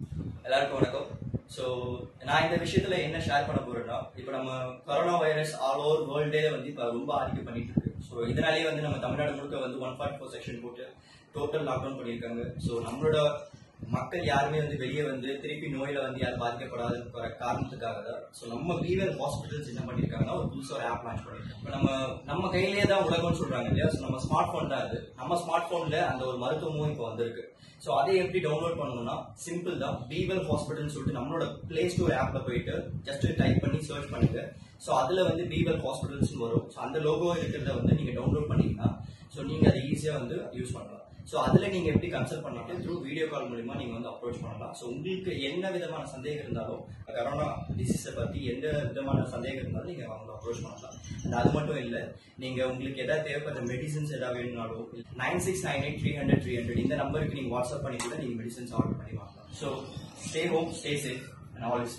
எல்லாருக்கும் வணக்கம். ஸோ நான் இந்த விஷயத்துல என்ன ஷேர் பண்ண போறேன்னா இப்போ நம்ம கொரோனா வைரஸ் ஆல் ஓவர் வேர்ல்டே வந்து இப்போ ரொம்ப ஆதிக்கம் பண்ணிட்டு இருக்கு. ஸோ இதனாலேயே வந்து நம்ம தமிழ்நாடு முழுக்க வந்து ஒன் ஃபார்ட்டி ஃபோர் செக்ஷன் போட்டு டோட்டல் லாக்டவுன் பண்ணியிருக்காங்க. ஸோ நம்மளோட மக்கள் யாருமே வந்து வெளியே வந்து திருப்பி நோயில வந்து யாரும் பாதிக்கப்படாத காரணத்துக்காக தான். ஸோ நம்ம வீவர் ஹாஸ்பிட்டல்ஸ் என்ன பண்ணியிருக்காங்கன்னா ஒரு புதுசாக ஒரு ஆப் லான்ச் பண்ணியிருக்காங்க இப்போ நம்ம நம்ம கையிலேயே தான் உலகம்னு சொல்றாங்க இல்லையா? ஸோ நம்ம ஸ்மார்ட் ஃபோன் தான் அது. நம்ம ஸ்மார்ட் ஃபோனில் அந்த ஒரு மருத்துவமும் இப்போ வந்திருக்கு. ஸோ அதை எப்படி டவுன்லோட் பண்ணணும்னா சிம்பிள் தான். பீவல் ஹாஸ்பிட்டல்னு சொல்லிட்டு நம்மளோட பிளே ஸ்டோர் ஆப்ல போயிட்டு ஜஸ்ட் டைப் பண்ணி சர்ச் பண்ணுங்க ஸோ அதில் வந்து பீவல் ஹாஸ்பிட்டல்ஸ் வரும். ஸோ அந்த லோகோ இருக்கிறத வந்து நீங்கள் டவுன்லோட் பண்ணீங்கன்னா ஸோ நீங்கள் அதை ஈஸியாக வந்து யூஸ் பண்ணலாம். ஸோ அதில் நீங்கள் எப்படி கன்சல்ட் பண்ணிட்டு த்ரூ வீடியோ கால் மூலிமா நீங்கள் வந்து அப்ரோச் பண்ணலாம். ஸோ உங்களுக்கு என்ன விதமான சந்தேகம் இருந்தாலும் கரோனா டிசீஸை பற்றி எந்த விதமான சந்தேகம் இருந்தாலும் நீங்கள் அவங்க அப்ரோச் பண்ணலாம். அது மட்டும் இல்லை நீங்கள் உங்களுக்கு எதாவது தேவைப்படுற மெடிசன்ஸ் ஏதாவது வேணும்னாலும் nine six nine eight three hundred three hundred இந்த நம்பருக்கு நீங்கள் வாட்ஸ்அப் பண்ணி கூட நீங்கள் மெடிசன்ஸ் ஆர்டர் பண்ணி வாங்கலாம். So stay home stay safe and all is